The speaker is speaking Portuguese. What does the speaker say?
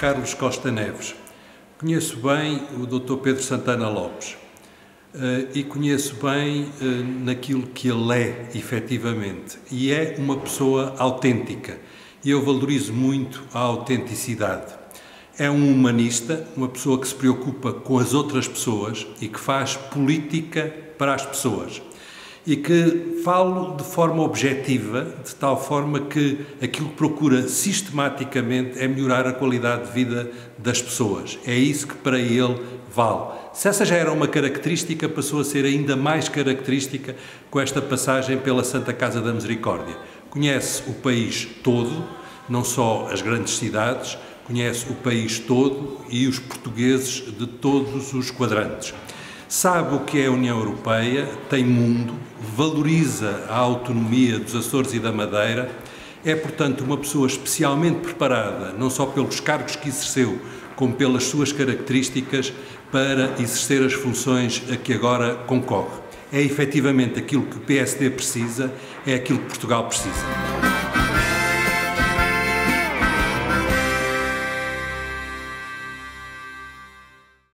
Carlos Costa Neves. Conheço bem o Dr. Pedro Santana Lopes uh, e conheço bem uh, naquilo que ele é, efetivamente. E é uma pessoa autêntica. E eu valorizo muito a autenticidade. É um humanista, uma pessoa que se preocupa com as outras pessoas e que faz política para as pessoas e que falo de forma objetiva, de tal forma que aquilo que procura sistematicamente é melhorar a qualidade de vida das pessoas. É isso que para ele vale. Se essa já era uma característica, passou a ser ainda mais característica com esta passagem pela Santa Casa da Misericórdia. Conhece o país todo, não só as grandes cidades, conhece o país todo e os portugueses de todos os quadrantes sabe o que é a União Europeia, tem mundo, valoriza a autonomia dos Açores e da Madeira, é, portanto, uma pessoa especialmente preparada, não só pelos cargos que exerceu, como pelas suas características, para exercer as funções a que agora concorre. É efetivamente aquilo que o PSD precisa, é aquilo que Portugal precisa.